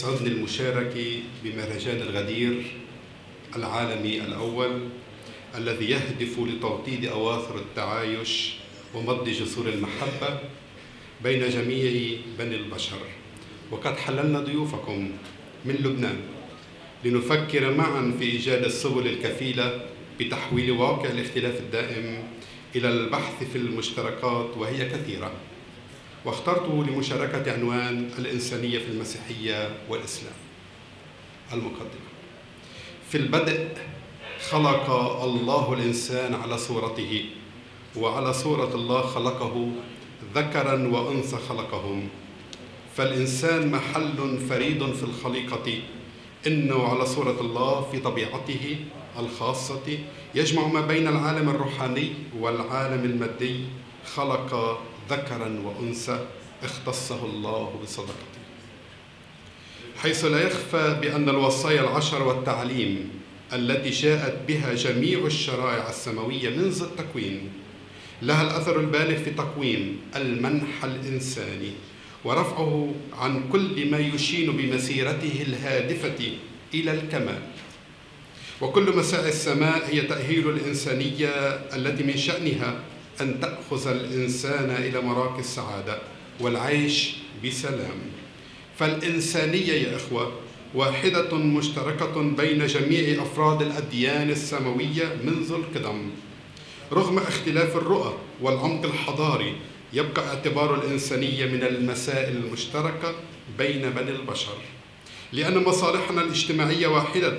تسعدني المشاركة بمهرجان الغدير العالمي الأول الذي يهدف لتوطيد أواصر التعايش ومض جسور المحبة بين جميع بني البشر. وقد حللنا ضيوفكم من لبنان لنفكر معا في إيجاد السبل الكفيلة بتحويل واقع الاختلاف الدائم إلى البحث في المشتركات وهي كثيرة. واخترت لمشاركة عنوان الإنسانية في المسيحية والإسلام المقدمة. في البدء خلق الله الإنسان على صورته وعلى صورة الله خلقه ذكرا وأنثى خلقهم. فالإنسان محل فريد في الخليقة إنه على صورة الله في طبيعته الخاصة يجمع ما بين العالم الروحاني والعالم المادي خلق ذكرا وأنثى اختصه الله بصدقته. حيث لا يخفى بأن الوصايا العشر والتعليم التي جاءت بها جميع الشرائع السماوية منذ التكوين لها الأثر البالغ في تقويم المنح الإنساني ورفعه عن كل ما يشين بمسيرته الهادفة إلى الكمال. وكل مساء السماء هي تأهيل الإنسانية التي من شأنها أن تأخذ الإنسان إلى مراكز السعادة والعيش بسلام. فالإنسانية يا إخوة واحدة مشتركة بين جميع أفراد الأديان السماوية منذ القدم. رغم اختلاف الرؤى والعمق الحضاري يبقى اعتبار الإنسانية من المسائل المشتركة بين بني البشر. لأن مصالحنا الاجتماعية واحدة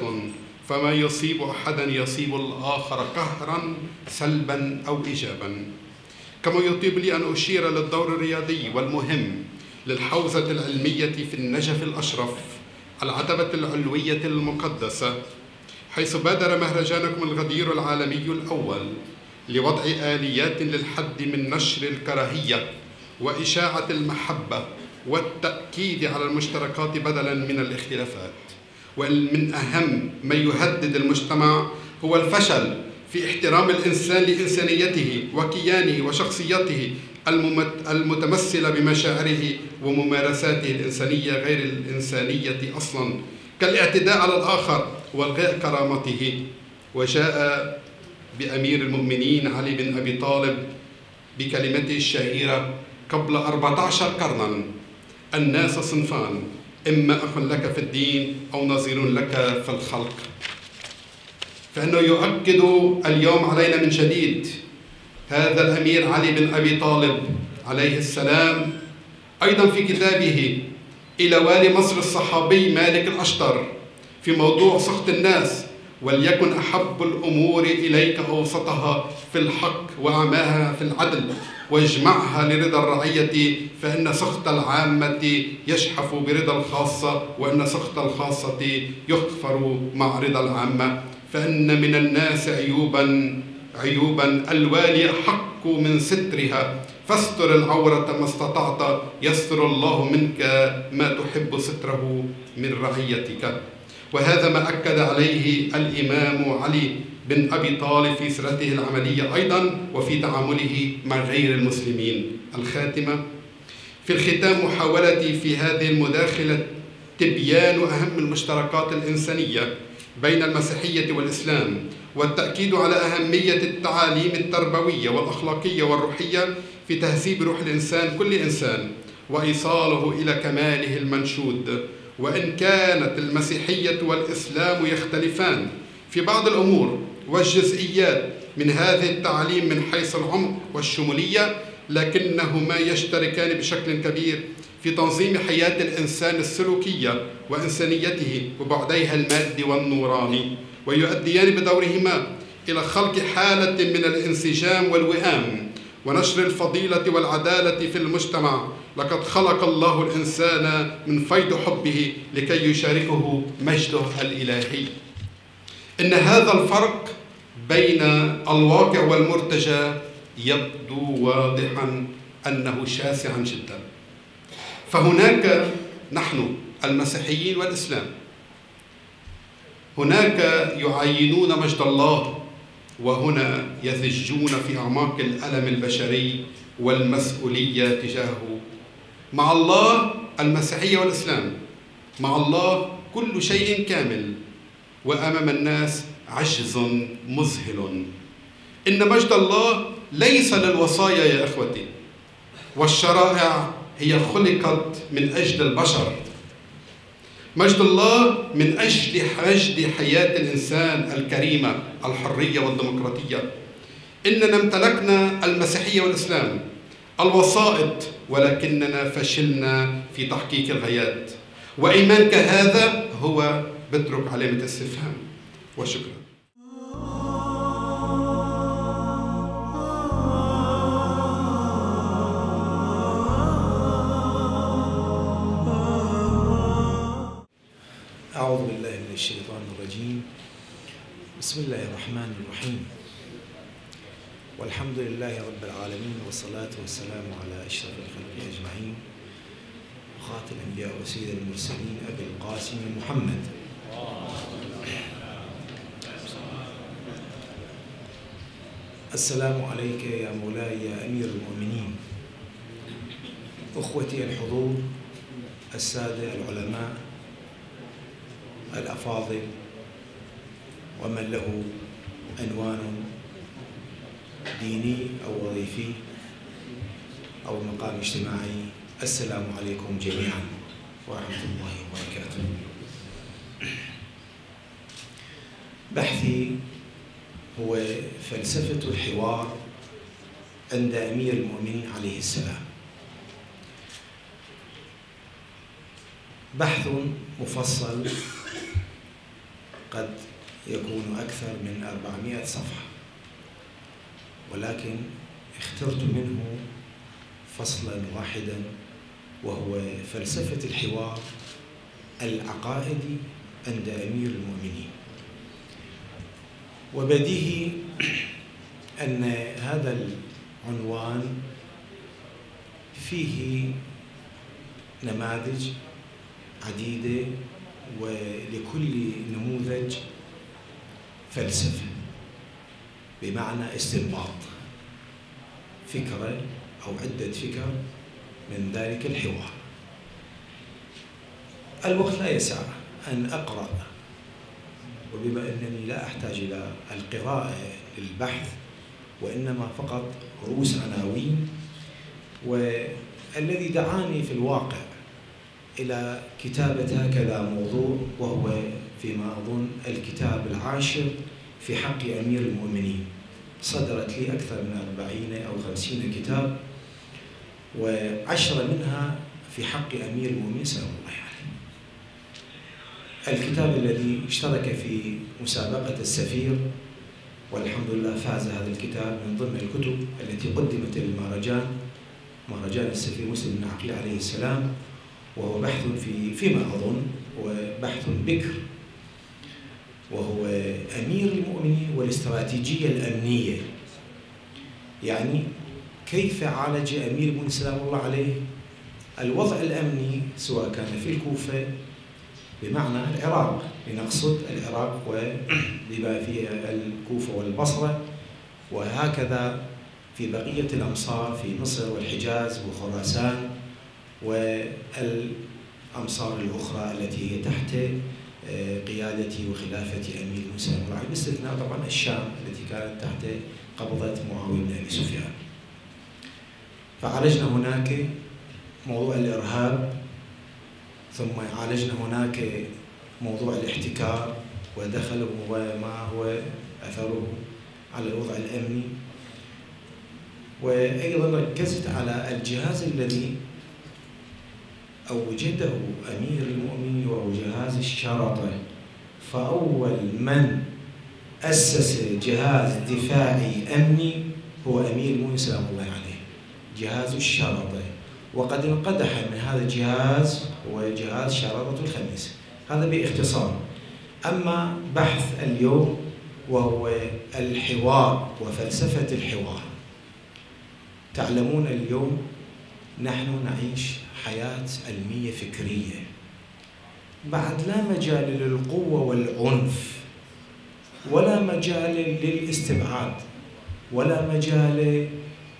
فما يصيب أحدا يصيب الآخر قهرا سلبا أو إيجابا. كما يطيب لي أن أشير للدور الرياضي والمهم للحوزة العلمية في النجف الأشرف العتبة العلوية المقدسة حيث بادر مهرجانكم الغدير العالمي الأول لوضع آليات للحد من نشر الكراهية وإشاعة المحبة والتأكيد على المشتركات بدلا من الاختلافات. ومن أهم ما يهدد المجتمع هو الفشل في احترام الإنسان لإنسانيته وكيانه وشخصيته المتمثلة بمشاعره وممارساته الإنسانية غير الإنسانية أصلا كالاعتداء على الآخر والغاء كرامته. وجاء بأمير المؤمنين علي بن أبي طالب بكلمته الشهيرة قبل 14 قرنا الناس صنفان. إما أخ لك في الدين أو نظير لك في الخلق. فإنه يؤكد اليوم علينا من جديد هذا الأمير علي بن أبي طالب عليه السلام أيضا في كتابه إلى والي مصر الصحابي مالك الأشتر في موضوع سخط الناس وليكن أحب الأمور إليك أوسطها. في الحق وأعماها في العدل واجمعها لرضا الرعية فإن سخط العامة يشحف برضا الخاصة وإن سخط الخاصة يغفر مع رضا العامة. فإن من الناس عيوبا عيوبا الوالي أحق من سترها. فاستر العورة ما استطعت يستر الله منك ما تحب ستره من رعيتك. وهذا ما أكد عليه الإمام علي بن أبي طالب في سيرته العملية أيضا وفي تعامله مع غير المسلمين. الخاتمة. في الختام محاولتي في هذه المداخلة تبيان أهم المشتركات الإنسانية بين المسيحية والإسلام والتأكيد على أهمية التعاليم التربوية والأخلاقية والروحية في تهذيب روح الإنسان كل إنسان وإيصاله إلى كماله المنشود. وإن كانت المسيحية والإسلام يختلفان في بعض الأمور والجزئيات من هذه التعاليم من حيث العمق والشمولية لكنهما يشتركان بشكل كبير في تنظيم حياة الإنسان السلوكية وإنسانيته وبعديها المادي والنوراني ويؤديان بدورهما إلى خلق حالة من الانسجام والوئام. ونشر الفضيلة والعدالة في المجتمع. لقد خلق الله الإنسان من فيض حبه لكي يشاركه مجده الإلهي. إن هذا الفرق بين الواقع والمرتجى يبدو واضحا أنه شاسعا جدا. فهناك نحن المسيحيين والإسلام. هناك يعينون مجد الله وهنا يثجون في أعماق الألم البشري والمسؤولية تجاهه. مع الله المسيحية والإسلام مع الله كل شيء كامل وأمام الناس عجز مذهل. إن مجد الله ليس للوصايا يا إخوتي والشرائع هي خلقت من أجل البشر. مجد الله من أجل مجد حياة الإنسان الكريمة الحرية والديمقراطية. إننا امتلكنا المسيحية والإسلام الوسائط ولكننا فشلنا في تحقيق الغايات. وايمان كهذا هو بترك علامة استفهام وشكرا. أعوذ بالله من الشيطان الرجيم. بسم الله الرحمن الرحيم. والحمد لله رب العالمين والصلاة والسلام على أشرف الخلق أجمعين. وخاتم الأنبياء وسيد المرسلين أبي القاسم محمد. السلام عليك يا مولاي يا أمير المؤمنين. أخوتي الحضور السادة العلماء الأفاضل ومن له عنوان ديني أو وظيفي أو مقام اجتماعي. السلام عليكم جميعا ورحمة الله وبركاته. بحثي هو فلسفة الحوار عند أمير المؤمنين عليه السلام. بحث مفصل قد يكون أكثر من 400 صفحة. ولكن اخترت منه فصلا واحدا وهو فلسفة الحوار العقائدي عند أمير المؤمنين. وبديهي أن هذا العنوان فيه نماذج عديدة ولكل نموذج فلسفة بمعنى استنباط فكرة أو عدة فكر من ذلك الحوار. الوقت لا يسع أن أقرأ وبما أنني لا أحتاج إلى القراءة للبحث وإنما فقط رؤوس عناوين والذي دعاني في الواقع إلى كتابة هكذا موضوع وهو فيما أظن الكتاب العاشر في حق أمير المؤمنين. صدرت لي أكثر من أربعين أو خمسين كتاب وعشرة منها في حق أمير المؤمنين سلام الله عليه. الكتاب الذي اشترك في مسابقة السفير والحمد لله فاز هذا الكتاب من ضمن الكتب التي قدمت للمهرجان مهرجان السفير مسلم بن عقيل عليه السلام. وهو بحث في فيما أظن هو بحث بكر. وهو أمير المؤمنين والاستراتيجية الأمنية. يعني كيف عالج أمير المؤمنين سلام الله عليه الوضع الأمني سواء كان في الكوفة؟ بمعنى العراق لنقصد العراق وبما فيها الكوفة والبصرة. وهكذا في بقية الأمصار في مصر والحجاز وخراسان. والأمصار الأخرى التي هي تحت قيادة وخلافة أمير موسى الرعي باستثناء طبعا الشام التي كانت تحت قبضة معاوية بن أبي سفيان. فعالجنا هناك موضوع الإرهاب ثم عالجنا هناك موضوع الاحتكار ودخله وما هو أثره على الوضع الأمني. وأيضا ركزت على الجهاز الذي أوجده أمير المؤمنين وهو جهاز الشرطة. فأول من أسس جهاز دفاعي أمني هو أمير المؤمنين سلام الله عليه جهاز الشرطة. وقد انقدح من هذا الجهاز هو جهاز شرطة الخميس. هذا باختصار. أما بحث اليوم وهو الحوار وفلسفة الحوار. تعلمون اليوم نحن نعيش حياة علمية فكرية. بعد لا مجال للقوة والعنف ولا مجال للاستبعاد ولا مجال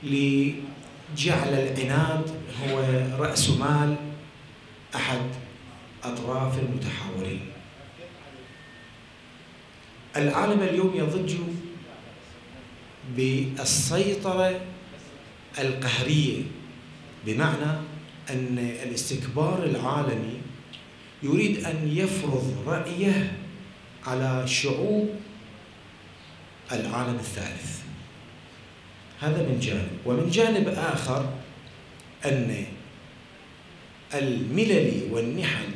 لجعل العناد هو رأس مال أحد أطراف المتحاورين. العالم اليوم يضج بالسيطرة القهرية بمعنى أن الاستكبار العالمي يريد أن يفرض رأيه على شعوب العالم الثالث. هذا من جانب. ومن جانب آخر أن الملل والنحل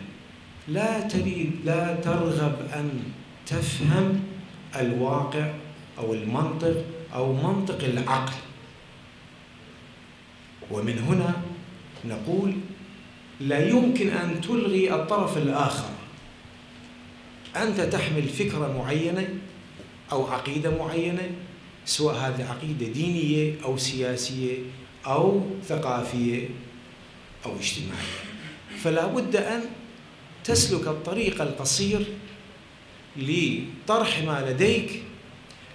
لا تريد لا ترغب أن تفهم الواقع أو المنطق أو منطق العقل. ومن هنا نقول لا يمكن أن تلغي الطرف الآخر. أنت تحمل فكرة معينة أو عقيدة معينة سواء هذه عقيدة دينية أو سياسية أو ثقافية أو اجتماعية. فلا بد أن تسلك الطريق القصير لطرح ما لديك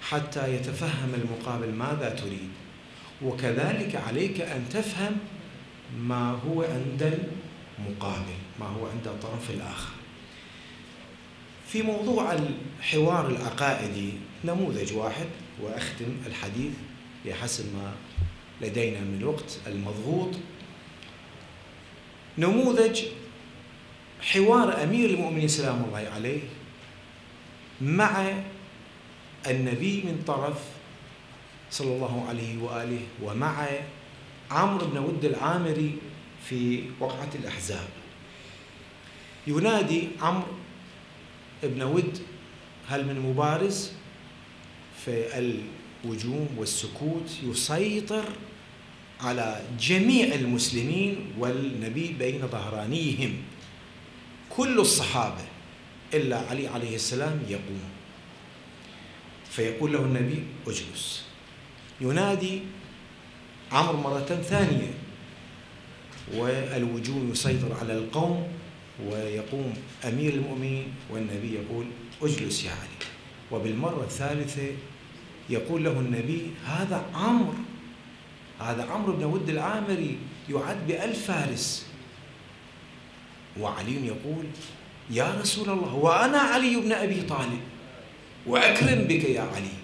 حتى يتفهم المقابل ماذا تريد. وكذلك عليك أن تفهم ما هو عند المقابل ما هو عند الطرف الآخر. في موضوع الحوار العقائدي نموذج واحد وأختم الحديث بحسب ما لدينا من الوقت المضغوط. نموذج حوار أمير المؤمنين سلام الله عليه مع النبي من طرف صلى الله عليه وآله ومع عمرو بن ود العامري في وقعة الأحزاب. ينادي عمرو بن ود هل من مبارز في الوجوم والسكوت؟ يسيطر على جميع المسلمين والنبي بين ظهرانيهم. كل الصحابة إلا علي عليه السلام يقوم. فيقول له النبي اجلس. ينادي عمرو مرة ثانية. والوجوه يسيطر على القوم ويقوم أمير المؤمنين والنبي يقول اجلس يا علي. وبالمرة الثالثة يقول له النبي هذا عمرو هذا عمرو بن ود العامري يعد بألف فارس. وعلي يقول يا رسول الله وأنا علي بن أبي طالب وأكرم بك يا علي.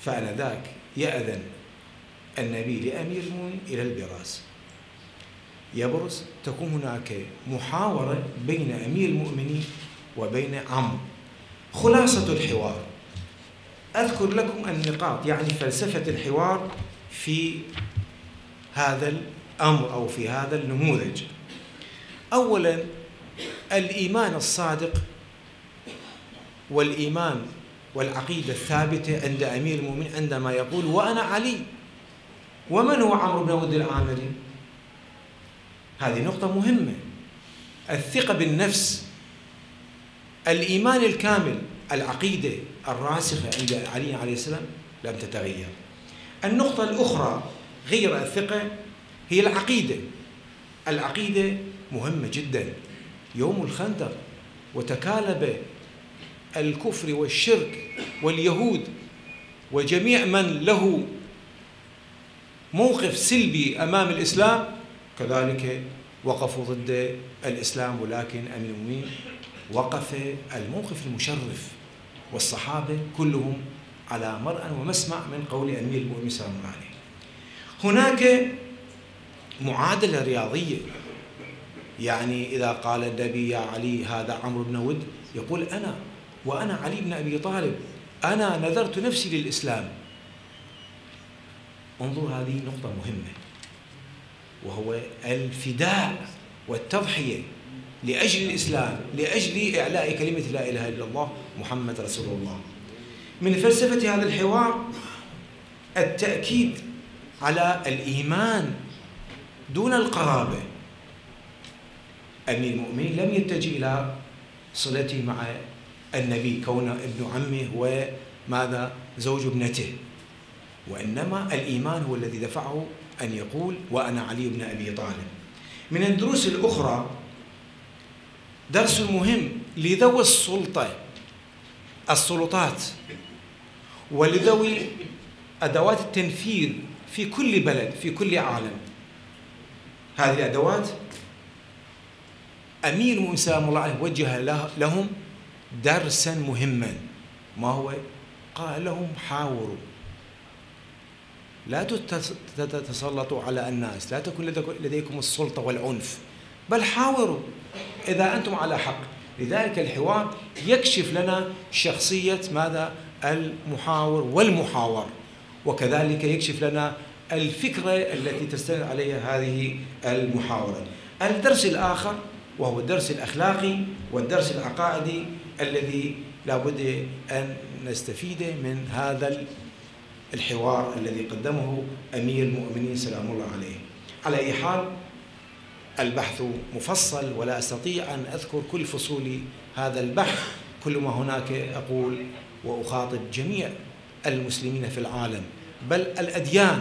فآنذاك يأذن النبي لأمير المؤمنين إلى البراز. يبرز تكون هناك محاورة بين أمير المؤمنين وبين عمرو خلاصة الحوار. أذكر لكم النقاط يعني فلسفة الحوار في هذا الأمر أو في هذا النموذج. أولا الإيمان الصادق والإيمان والعقيدة الثابتة عند أمير المؤمنين عندما يقول وأنا علي. ومن هو عمرو بن ود العامري هذه نقطة مهمة. الثقة بالنفس الإيمان الكامل العقيدة الراسخة عند علي عليه السلام لم تتغير. النقطة الأخرى غير الثقة هي العقيدة. العقيدة مهمة جدا. يوم الخندق وتكالب الكفر والشرك واليهود وجميع من له موقف سلبي أمام الإسلام كذلك وقفوا ضد الإسلام ولكن أمير المؤمنين وقف الموقف المشرف والصحابة كلهم على مرأى ومسمع من قول أمير المؤمنين سلام عليه. هناك معادلة رياضية يعني إذا قال النبي يا علي هذا عمرو بن ود يقول أنا وأنا علي بن أبي طالب أنا نذرت نفسي للإسلام انظر هذه نقطة مهمة وهو الفداء والتضحية لأجل الإسلام لأجل إعلاء كلمة لا إله إلا الله محمد رسول الله. من فلسفة هذا الحوار التأكيد على الإيمان دون القرابة. أمير المؤمنين لم يتجه إلى صلته مع النبي كونه ابن عمه وماذا زوج ابنته. وإنما الإيمان هو الذي دفعه أن يقول وأنا علي بن أبي طالب. من الدروس الأخرى درس مهم لذوي السلطة السلطات ولذوي أدوات التنفيذ في كل بلد في كل عالم. هذه الأدوات أمير سلام الله عليه وجه لهم درسا مهما ما هو؟ قال لهم حاوروا. لا تتسلطوا على الناس لا تكون لديكم السلطة والعنف بل حاوروا إذا أنتم على حق. لذلك الحوار يكشف لنا شخصية ماذا؟ المحاور والمحاور وكذلك يكشف لنا الفكرة التي تستند عليها هذه المحاورة. الدرس الآخر وهو الدرس الأخلاقي والدرس العقائدي الذي لابد أن نستفيد من هذا الحوار الذي قدمه أمير المؤمنين سلام الله عليه. على أي حال البحث مفصل ولا أستطيع أن أذكر كل فصول هذا البحث. كل ما هناك أقول وأخاطب جميع المسلمين في العالم. بل الأديان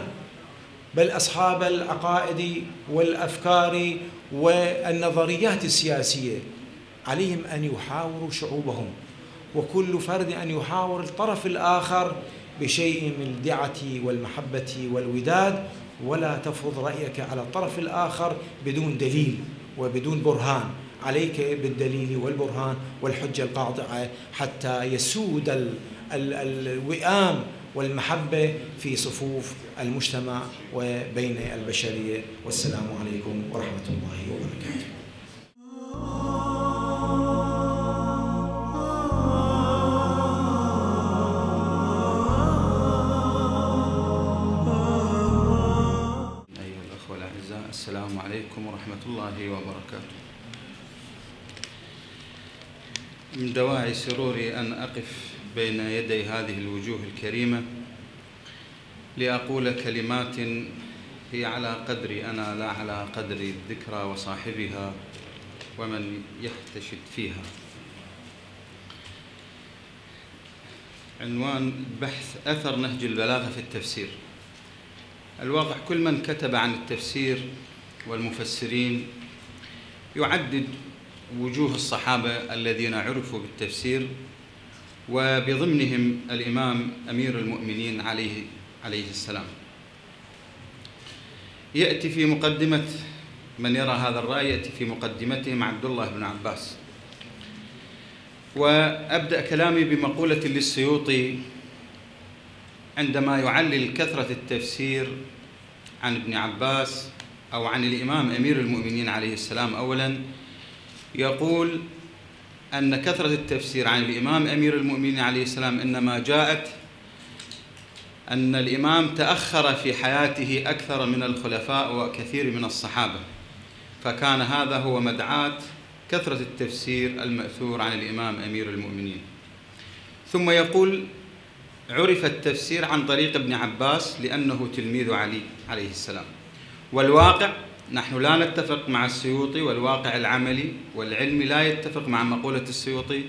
بل أصحاب العقائد والأفكار والنظريات السياسية عليهم أن يحاوروا شعوبهم. وكل فرد أن يحاور الطرف الآخر بشيء من الدعة والمحبة والوداد ولا تفرض رأيك على الطرف الآخر بدون دليل وبدون برهان. عليك بالدليل والبرهان والحجة القاطعة حتى يسود الوئام والمحبة في صفوف المجتمع وبين البشرية. والسلام عليكم ورحمة الله وبركاته. الله وبركاته. من دواعي سروري أن أقف بين يدي هذه الوجوه الكريمة لأقول كلمات هي على قدري أنا لا على قدر الذكرى وصاحبها ومن يحتشد فيها. عنوان بحث أثر نهج البلاغة في التفسير. الواقع كل من كتب عن التفسير والمفسرين يعدد وجوه الصحابة الذين عرفوا بالتفسير وبضمنهم الإمام أمير المؤمنين عليه عليه السلام. يأتي في مقدمة من يرى هذا الرأي يأتي في مقدمتهم عبد الله بن عباس. وأبدأ كلامي بمقولة للسيوطي عندما يعلل كثرة التفسير عن ابن عباس أو عن الإمام أمير المؤمنين عليه السلام أولا يقول أن كثرة التفسير عن الإمام أمير المؤمنين عليه السلام إنما جاءت أن الإمام تأخر في حياته أكثر من الخلفاء وكثير من الصحابة. فكان هذا هو مدعاة كثرة التفسير المأثور عن الإمام أمير المؤمنين. ثم يقول عرف التفسير عن طريق ابن عباس لأنه تلميذ علي عليه السلام. والواقع نحن لا نتفق مع السيوطي والواقع العملي والعلمي لا يتفق مع مقولة السيوطي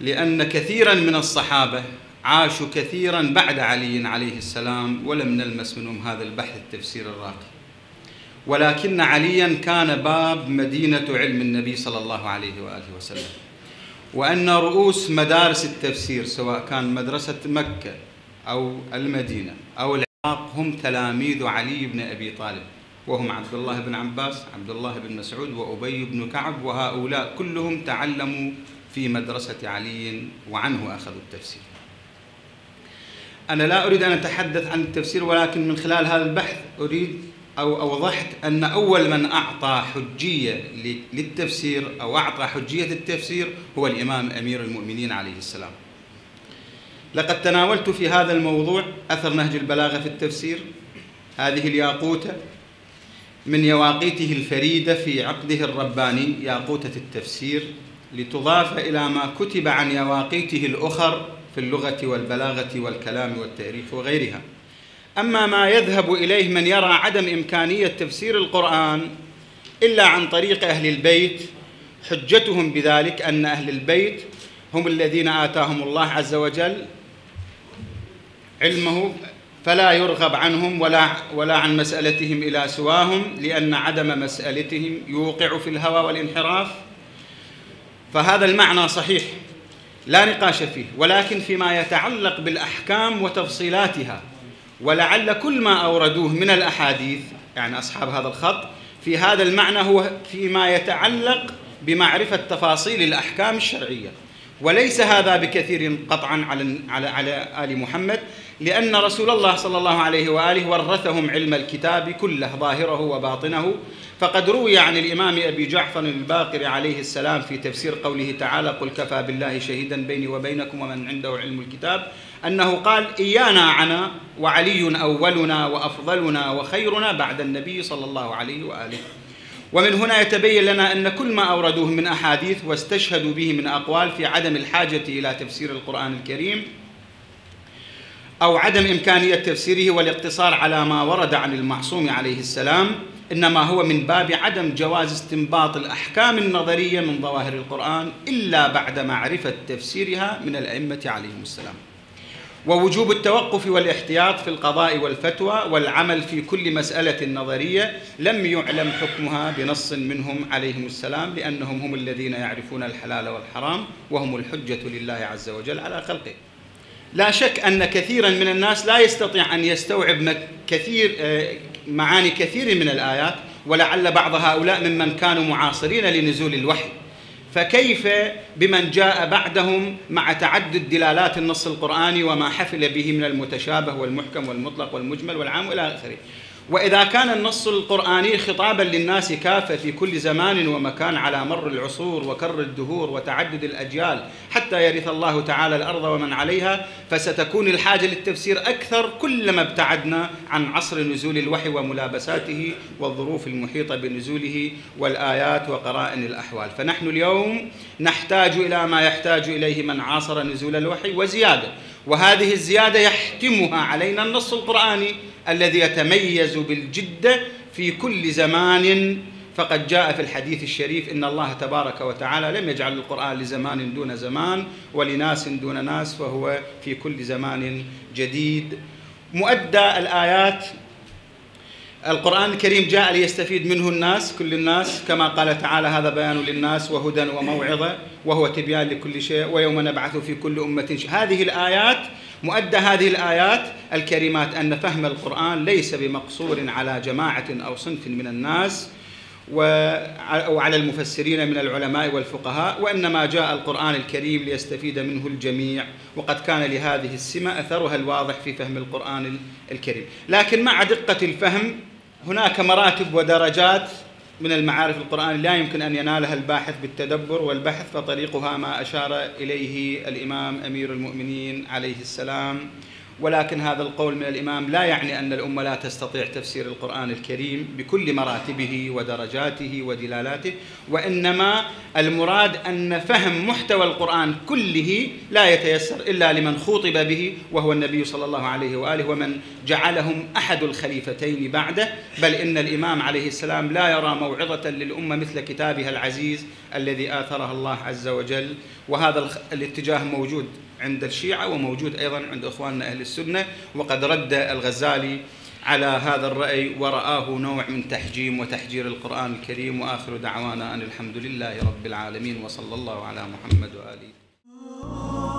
لأن كثيرا من الصحابة عاشوا كثيرا بعد علي عليه السلام ولم نلمس منهم هذا البحث التفسير الراقي. ولكن عليا كان باب مدينة علم النبي صلى الله عليه وآله وسلم. وأن رؤوس مدارس التفسير سواء كان مدرسة مكة أو المدينة أو هم تلاميذ علي بن أبي طالب وهم عبد الله بن عباس عبد الله بن مسعود وأبي بن كعب وهؤلاء كلهم تعلموا في مدرسة علي وعنه أخذوا التفسير. أنا لا أريد أن أتحدث عن التفسير ولكن من خلال هذا البحث أريد أو أوضحت أن أول من أعطى حجية للتفسير أو أعطى حجية التفسير هو الإمام أمير المؤمنين عليه السلام. لقد تناولت في هذا الموضوع أثر نهج البلاغة في التفسير. هذه الياقوتة من يواقيته الفريدة في عقده الرباني ياقوتة التفسير لتضاف إلى ما كتب عن يواقيته الأخر في اللغة والبلاغة والكلام والتاريخ وغيرها. أما ما يذهب إليه من يرى عدم إمكانية تفسير القرآن إلا عن طريق أهل البيت حجتهم بذلك أن أهل البيت هم الذين آتاهم الله عز وجل علمه فلا يرغب عنهم ولا ولا عن مسألتهم إلى سواهم لأن عدم مسألتهم يوقع في الهوى والانحراف. فهذا المعنى صحيح لا نقاش فيه ولكن فيما يتعلق بالأحكام وتفصيلاتها. ولعل كل ما أوردوه من الأحاديث يعني أصحاب هذا الخط في هذا المعنى هو فيما يتعلق بمعرفة تفاصيل الأحكام الشرعية. وليس هذا بكثير قطعا على على على آل محمد. لأن رسول الله صلى الله عليه وآله ورثهم علم الكتاب كله ظاهره وباطنه. فقد روي عن الإمام أبي جعفر الباقر عليه السلام في تفسير قوله تعالى قل كفى بالله شهيدا بيني وبينكم ومن عنده علم الكتاب أنه قال إيانا عنا وعلي أولنا وأفضلنا وخيرنا بعد النبي صلى الله عليه وآله ومن هنا يتبين لنا أن كل ما أوردوه من أحاديث واستشهدوا به من أقوال في عدم الحاجة إلى تفسير القرآن الكريم أو عدم إمكانية تفسيره والاقتصار على ما ورد عن المعصوم عليه السلام إنما هو من باب عدم جواز استنباط الأحكام النظرية من ظواهر القرآن إلا بعد معرفة تفسيرها من الأئمة عليهم السلام. ووجوب التوقف والاحتياط في القضاء والفتوى والعمل في كل مسألة نظرية لم يعلم حكمها بنص منهم عليهم السلام لأنهم هم الذين يعرفون الحلال والحرام وهم الحجة لله عز وجل على خلقه لا شك أن كثيرا من الناس لا يستطيع أن يستوعب كثير معاني كثير من الآيات ولعل بعض هؤلاء ممن كانوا معاصرين لنزول الوحي فكيف بمن جاء بعدهم مع تعدد دلالات النص القرآني وما حفل به من المتشابه والمحكم والمطلق والمجمل والعام والى آخره. وإذا كان النص القرآني خطابا للناس كافة في كل زمان ومكان على مر العصور وكر الدهور وتعدد الأجيال حتى يرث الله تعالى الأرض ومن عليها فستكون الحاجة للتفسير أكثر كلما ابتعدنا عن عصر نزول الوحي وملابساته والظروف المحيطة بنزوله والآيات وقرائن الأحوال، فنحن اليوم نحتاج إلى ما يحتاج إليه من عاصر نزول الوحي وزيادة، وهذه الزيادة يحتمها علينا النص القرآني الذي يتميز بالجده في كل زمان. فقد جاء في الحديث الشريف إن الله تبارك وتعالى لم يجعل القرآن لزمان دون زمان ولناس دون ناس فهو في كل زمان جديد. مؤدى الآيات القرآن الكريم جاء ليستفيد منه الناس كل الناس كما قال تعالى هذا بيان للناس وهدى وموعظة وهو تبيان لكل شيء ويوم نبعث في كل أمة. هذه الآيات مؤدى هذه الآيات الكريمات أن فهم القرآن ليس بمقصور على جماعة أو صنف من الناس وعلى المفسرين من العلماء والفقهاء وإنما جاء القرآن الكريم ليستفيد منه الجميع وقد كان لهذه السمة أثرها الواضح في فهم القرآن الكريم. لكن مع دقة الفهم هناك مراتب ودرجات من المعارف القرآن لا يمكن أن ينالها الباحث بالتدبر والبحث فطريقها ما أشار إليه الإمام أمير المؤمنين عليه السلام. ولكن هذا القول من الإمام لا يعني أن الأمة لا تستطيع تفسير القرآن الكريم بكل مراتبه ودرجاته ودلالاته وإنما المراد أن فهم محتوى القرآن كله لا يتيسر إلا لمن خوطب به وهو النبي صلى الله عليه وآله ومن جعلهم أحد الخليفتين بعده بل إن الإمام عليه السلام لا يرى موعظة للأمة مثل كتابها العزيز الذي آثرها الله عز وجل وهذا الاتجاه موجود عند الشيعة وموجود أيضا عند إخواننا أهل السنة وقد رد الغزالي على هذا الرأي ورآه نوع من تحجيم وتحجير القرآن الكريم وآخر دعوانا أن الحمد لله رب العالمين وصلى الله على محمد وآله.